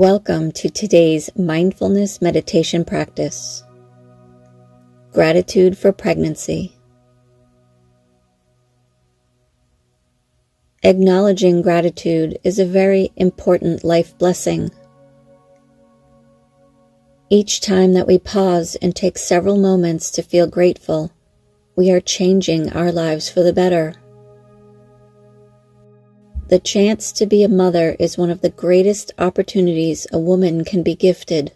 Welcome to today's mindfulness meditation practice. Gratitude for pregnancy. Acknowledging gratitude is a very important life blessing. Each time that we pause and take several moments to feel grateful, we are changing our lives for the better. The chance to be a mother is one of the greatest opportunities a woman can be gifted.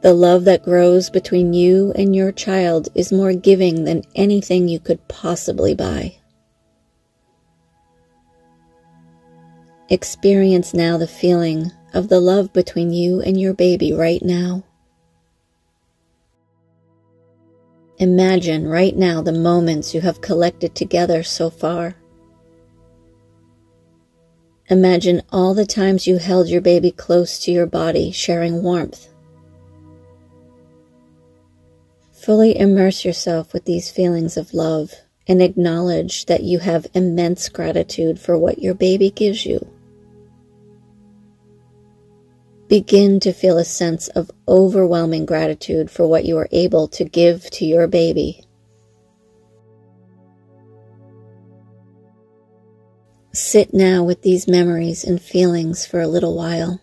The love that grows between you and your child is more giving than anything you could possibly buy. Experience now the feeling of the love between you and your baby right now. Imagine right now the moments you have collected together so far. Imagine all the times you held your baby close to your body, sharing warmth. Fully immerse yourself with these feelings of love and acknowledge that you have immense gratitude for what your baby gives you. Begin to feel a sense of overwhelming gratitude for what you are able to give to your baby. Sit now with these memories and feelings for a little while.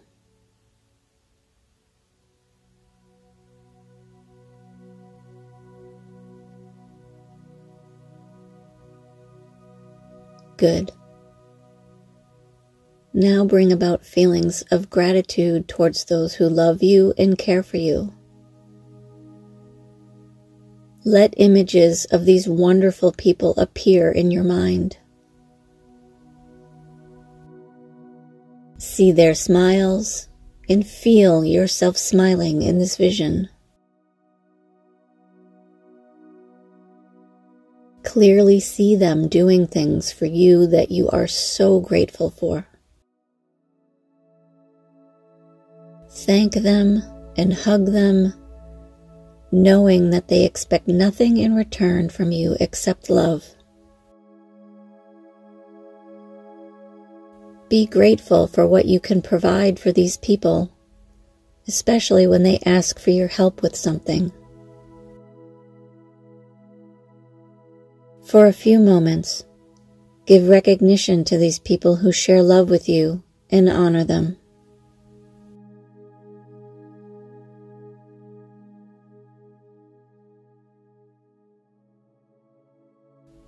Good. Now bring about feelings of gratitude towards those who love you and care for you. Let images of these wonderful people appear in your mind. See their smiles and feel yourself smiling in this vision. Clearly see them doing things for you that you are so grateful for. Thank them and hug them, knowing that they expect nothing in return from you except love. Be grateful for what you can provide for these people, especially when they ask for your help with something. For a few moments, give recognition to these people who share love with you and honor them.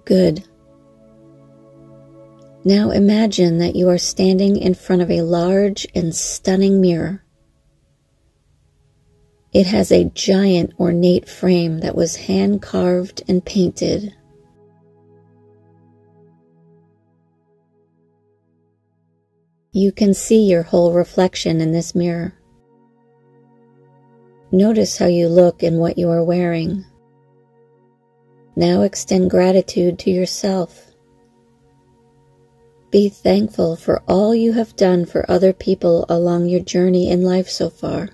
Good. Now imagine that you are standing in front of a large and stunning mirror. It has a giant ornate frame that was hand carved and painted. You can see your whole reflection in this mirror. Notice how you look and what you are wearing. Now extend gratitude to yourself. Be thankful for all you have done for other people along your journey in life so far.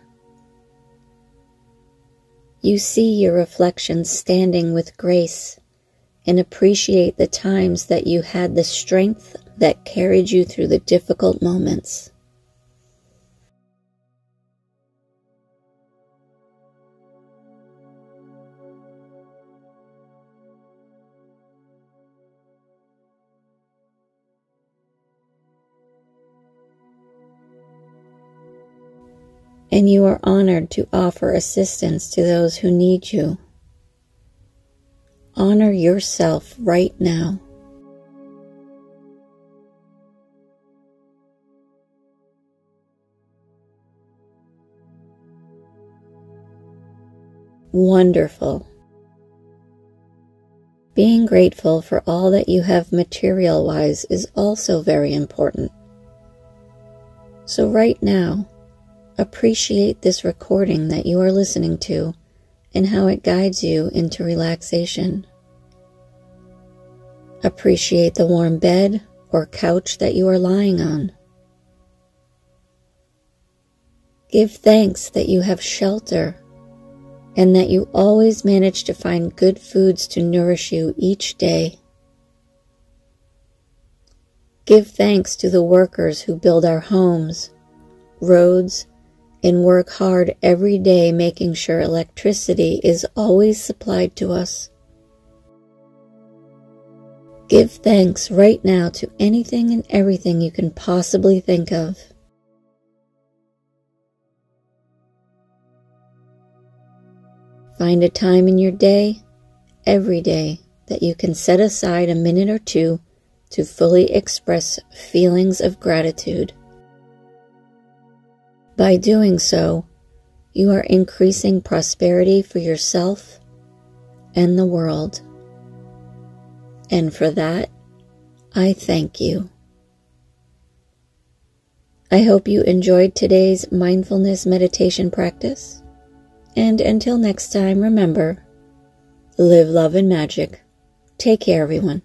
You see your reflection standing with grace and appreciate the times that you had the strength that carried you through the difficult moments. And you are honored to offer assistance to those who need you. Honor yourself right now. Wonderful. Being grateful for all that you have material wise is also very important. So, right now, Appreciate this recording that you are listening to and how it guides you into relaxation. Appreciate the warm bed or couch that you are lying on. Give thanks that you have shelter and that you always manage to find good foods to nourish you each day. Give thanks to the workers who build our homes, roads, and work hard every day making sure electricity is always supplied to us. Give thanks right now to anything and everything you can possibly think of. Find a time in your day, every day, that you can set aside a minute or two to fully express feelings of gratitude. By doing so, you are increasing prosperity for yourself and the world. And for that, I thank you. I hope you enjoyed today's mindfulness meditation practice. And until next time, remember live love and magic. Take care, everyone.